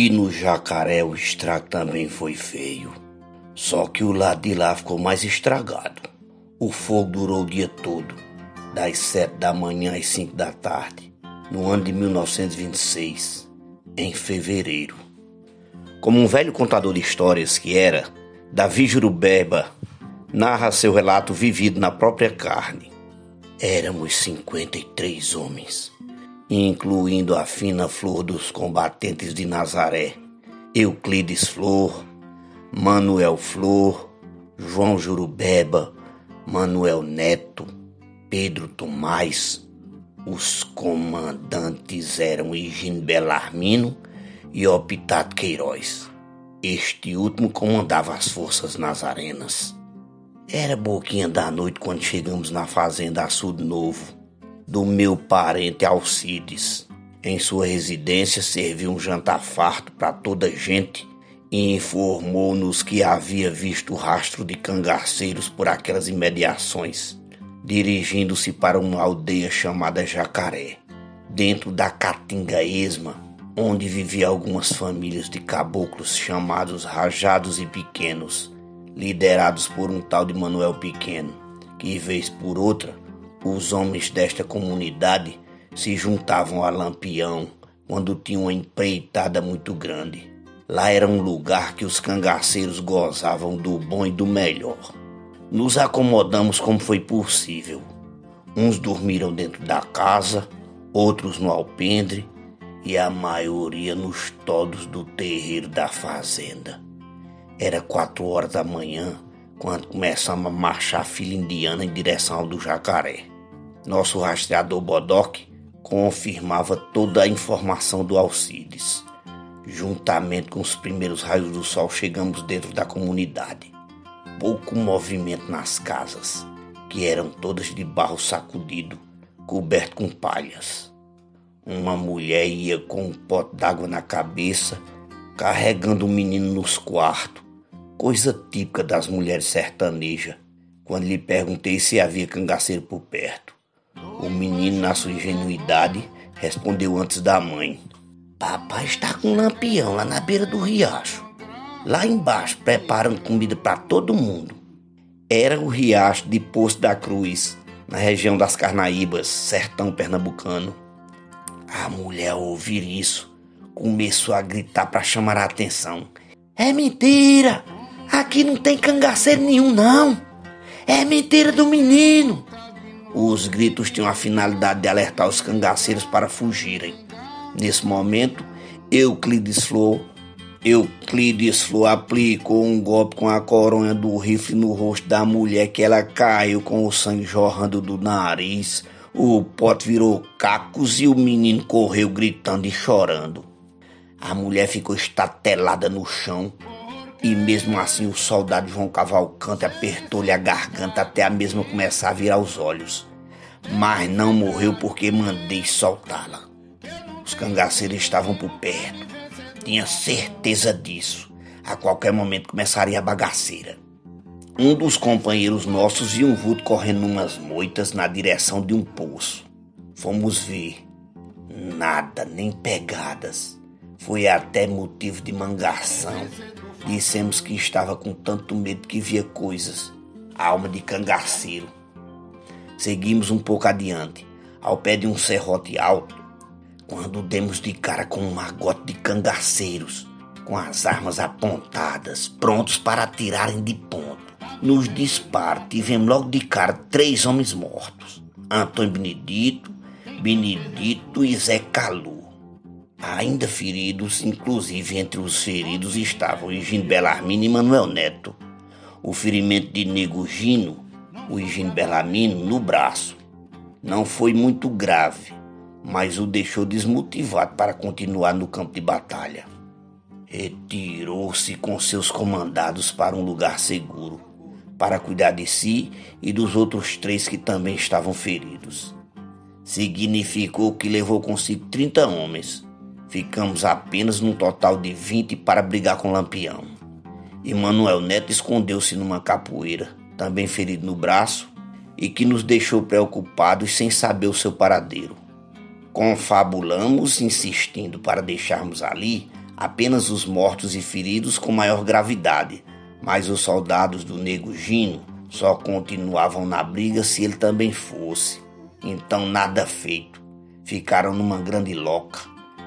E no jacaré o estrago também foi feio. Só que o lado de lá ficou mais estragado. O fogo durou o dia todo, das sete da manhã às cinco da tarde, no ano de 1926, em fevereiro. Como um velho contador de histórias que era, Davi Jurubeba narra seu relato vivido na própria carne. Éramos 53 homens, incluindo a fina flor dos combatentes de Nazaré, Euclides Flor, Manuel Flor, João Jurubeba, Manuel Neto, Pedro Tomás. Os comandantes eram Higino Belarmino e Optato Queiroz. Este último comandava as forças nazarenas. Era boquinha da noite quando chegamos na fazenda Açude Novo, do meu parente Alcides. Em sua residência serviu um jantar farto para toda a gente e informou-nos que havia visto o rastro de cangaceiros por aquelas imediações, dirigindo-se para uma aldeia chamada Jacaré, dentro da Caatinga Esma, onde viviam algumas famílias de caboclos chamados Rajados e Pequenos, liderados por um tal de Manuel Pequeno, que, vez por outra, os homens desta comunidade se juntavam a Lampião quando tinham uma empreitada muito grande. Lá era um lugar que os cangaceiros gozavam do bom e do melhor. Nos acomodamos como foi possível. Uns dormiram dentro da casa, outros no alpendre e a maioria nos todos do terreiro da fazenda. Era quatro horas da manhã quando começamos a marchar a fila indiana em direção ao do jacaré. Nosso rastreador Bodoc confirmava toda a informação do Alcides. Juntamente com os primeiros raios do sol, chegamos dentro da comunidade. Pouco movimento nas casas, que eram todas de barro sacudido, coberto com palhas. Uma mulher ia com um pote d'água na cabeça, carregando um menino nos quartos, coisa típica das mulheres sertanejas. Quando lhe perguntei se havia cangaceiro por perto, o menino, na sua ingenuidade, respondeu antes da mãe: Papai está com um lampião lá na beira do riacho. Lá embaixo, preparando comida para todo mundo. Era o riacho de Poço da Cruz, na região das Carnaíbas, sertão pernambucano. A mulher, ao ouvir isso, começou a gritar para chamar a atenção. É mentira! Aqui não tem cangaceiro nenhum, não! É mentira do menino! Os gritos tinham a finalidade de alertar os cangaceiros para fugirem. Nesse momento, Euclides Flor, Euclides Flor aplicou um golpe com a coronha do rifle no rosto da mulher que ela caiu com o sangue jorrando do nariz. O pote virou cacos e o menino correu gritando e chorando. A mulher ficou estatelada no chão e mesmo assim o soldado João Cavalcante apertou-lhe a garganta até a mesma começar a virar os olhos. Mas não morreu porque mandei soltá-la. Os cangaceiros estavam por perto. Tinha certeza disso. A qualquer momento começaria a bagaceira. Um dos companheiros nossos viu um vulto correndo umas moitas na direção de um poço. Fomos ver. Nada, nem pegadas. Foi até motivo de mangação. Dissemos que estava com tanto medo que via coisas. Alma de cangaceiro. Seguimos um pouco adiante, ao pé de um serrote alto, quando demos de cara com um magote de cangaceiros, com as armas apontadas, prontos para atirarem de ponto. Nos disparos, tivemos logo de cara três homens mortos: Antônio Benedito, Benedito e Zé Calu. Ainda feridos, inclusive entre os feridos estavam Higino Belarmino e Manuel Neto. O ferimento de Nego Gino, o Higino Belarmino, no braço. Não foi muito grave, mas o deixou desmotivado para continuar no campo de batalha. Retirou-se com seus comandados para um lugar seguro, para cuidar de si e dos outros três que também estavam feridos. Significou que levou consigo 30 homens Ficamos apenas num total de 20 para brigar com Lampião. E Manuel Neto escondeu-se numa capoeira, também ferido no braço, e que nos deixou preocupados sem saber o seu paradeiro. Confabulamos, insistindo para deixarmos ali apenas os mortos e feridos com maior gravidade, mas os soldados do Nego Gino só continuavam na briga se ele também fosse. Então nada feito. Ficaram numa grande loca,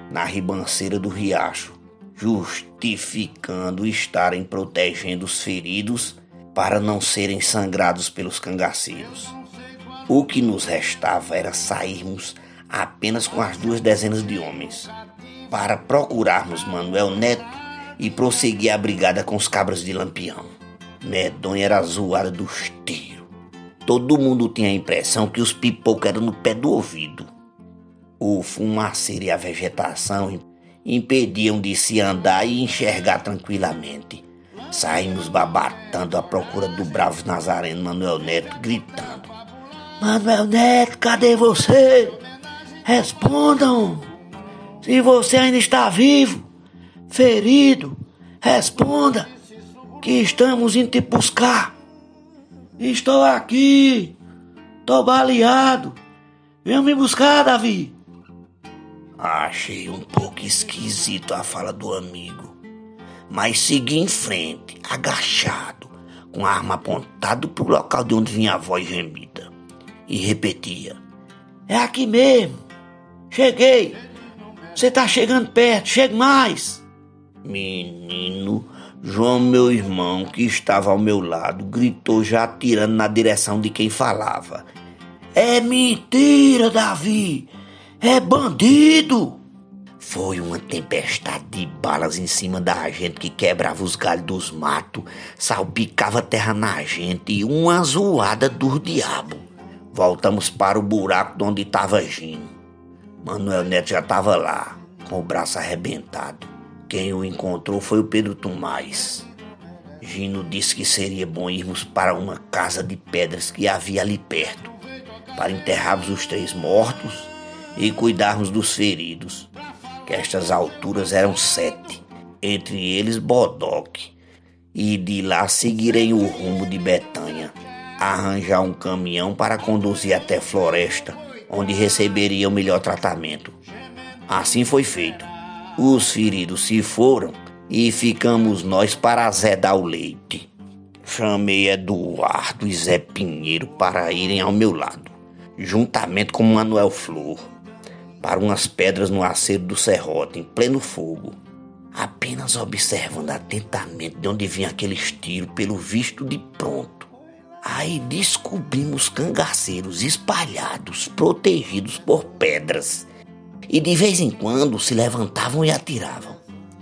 na ribanceira do riacho, justificando estarem protegendo os feridos para não serem sangrados pelos cangaceiros. O que nos restava era sairmos apenas com as duas dezenas de homens, para procurarmos Manuel Neto e prosseguir a brigada com os cabras de Lampião. Medonha era zoada dos tiros. Todo mundo tinha a impressão que os pipocos eram no pé do ouvido. O fumaceiro e a vegetação impediam de se andar e enxergar tranquilamente. Saímos babatando à procura do bravo Nazareno Manuel Neto, gritando: Manuel Neto, cadê você? Respondam! Se você ainda está vivo, ferido, responda! que estamos indo te buscar. Estou aqui. Tô baleado. Vem me buscar, Davi. Achei um pouco esquisito a fala do amigo, mas segui em frente, agachado, com a arma apontada para o local de onde vinha a voz gemida, e repetia: É aqui mesmo. Cheguei. Você tá chegando perto, chegue mais. Menino, João, meu irmão, que estava ao meu lado, gritou já atirando na direção de quem falava. É mentira, Davi! É bandido! Foi uma tempestade de balas em cima da gente que quebrava os galhos dos matos, salpicava terra na gente e uma zoada dos diabo. Voltamos para o buraco de onde estava Gino. Manuel Neto já estava lá, com o braço arrebentado. Quem o encontrou foi o Pedro Tomás. Gino disse que seria bom irmos para uma casa de pedras que havia ali perto, para enterrarmos os três mortos e cuidarmos dos feridos, que estas alturas eram sete, entre eles Bodoque, e de lá seguirem o rumo de Betanha, arranjar um caminhão para conduzir até Floresta, onde receberiam melhor tratamento. Assim foi feito. Os feridos se foram e ficamos nós para azedar o leite. Chamei Eduardo e Zé Pinheiro para irem ao meu lado, juntamente com Manuel Flor, para umas pedras no aceiro do serrote, em pleno fogo. Apenas observando atentamente de onde vinha aqueles tiros, pelo visto de pronto. Aí descobrimos cangaceiros espalhados, protegidos por pedras e de vez em quando se levantavam e atiravam.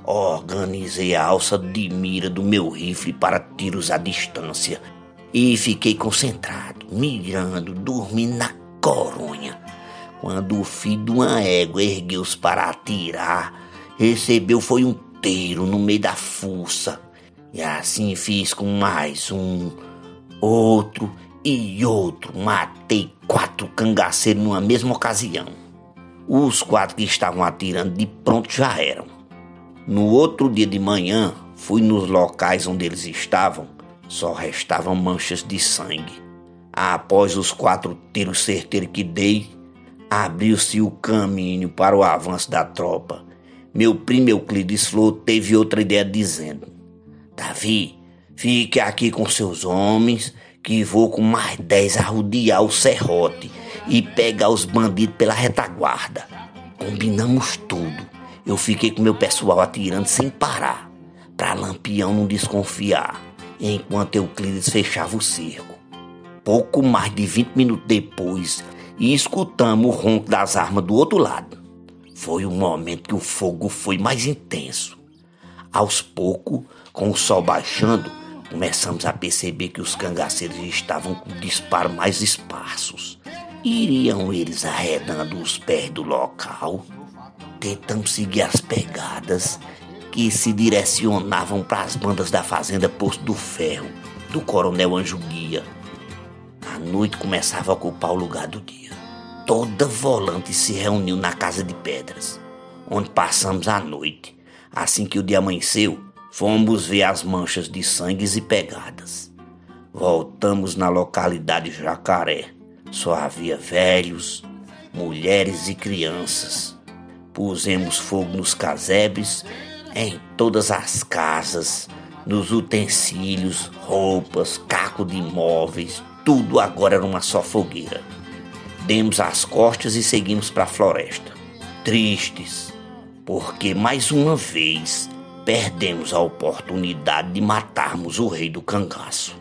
Organizei a alça de mira do meu rifle para tiros à distância e fiquei concentrado, mirando, dormindo na coronha. Quando o filho de uma égua ergueu-se para atirar, recebeu foi um tiro no meio da fuça. E assim fiz com mais um, outro e outro. Matei quatro cangaceiros numa mesma ocasião. Os quatro que estavam atirando de pronto já eram. No outro dia de manhã, fui nos locais onde eles estavam, só restavam manchas de sangue. Após os quatro tiros certeiros que dei, abriu-se o caminho para o avanço da tropa. Meu primo Euclides Flor teve outra ideia dizendo: Davi, fique aqui com seus homens, que vou com mais dez arrodear o serrote e pegar os bandidos pela retaguarda. Combinamos tudo. Eu fiquei com meu pessoal atirando sem parar, para Lampião não desconfiar, enquanto Euclides fechava o cerco. Pouco mais de 20 minutos depois, escutamos o ronco das armas do outro lado. Foi o momento que o fogo foi mais intenso. Aos poucos, com o sol baixando, começamos a perceber que os cangaceiros estavam com disparos mais esparsos. Iriam eles arredando os pés do local, tentando seguir as pegadas que se direcionavam para as bandas da fazenda Posto do Ferro, do Coronel Anjo Guia. A noite começava a ocupar o lugar do dia. Toda volante se reuniu na Casa de Pedras, onde passamos a noite. Assim que o dia amanheceu, fomos ver as manchas de sangues e pegadas. Voltamos na localidade Jacaré. Só havia velhos, mulheres e crianças. Pusemos fogo nos casebres, em todas as casas, nos utensílios, roupas, caco de imóveis, tudo agora era uma só fogueira. Demos as costas e seguimos para a floresta. Tristes, porque mais uma vez perdemos a oportunidade de matarmos o rei do cangaço.